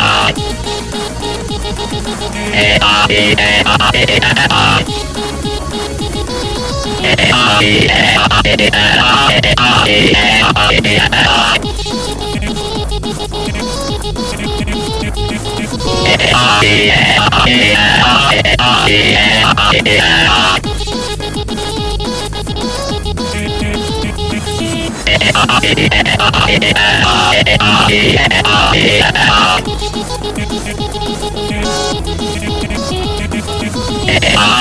Ah, Yeah.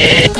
Yeah.